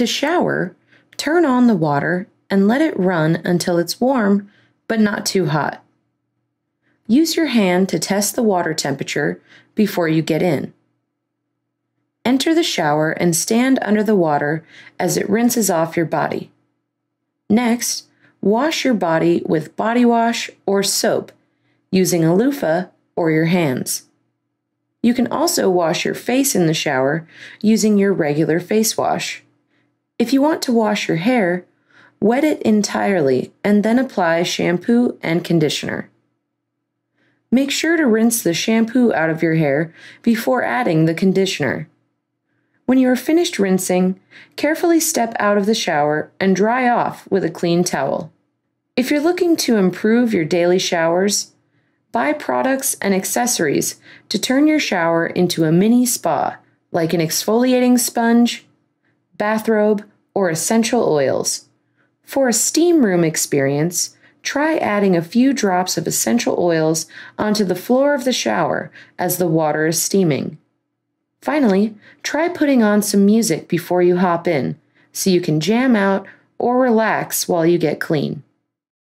To shower, turn on the water and let it run until it's warm but not too hot. Use your hand to test the water temperature before you get in. Enter the shower and stand under the water as it rinses off your body. Next, wash your body with body wash or soap using a loofah or your hands. You can also wash your face in the shower using your regular face wash. If you want to wash your hair, wet it entirely and then apply shampoo and conditioner. Make sure to rinse the shampoo out of your hair before adding the conditioner. When you are finished rinsing, carefully step out of the shower and dry off with a clean towel. If you're looking to improve your daily showers, buy products and accessories to turn your shower into a mini spa, like an exfoliating sponge, bathrobe, or essential oils. For a steam room experience, try adding a few drops of essential oils onto the floor of the shower as the water is steaming. Finally, try putting on some music before you hop in so you can jam out or relax while you get clean.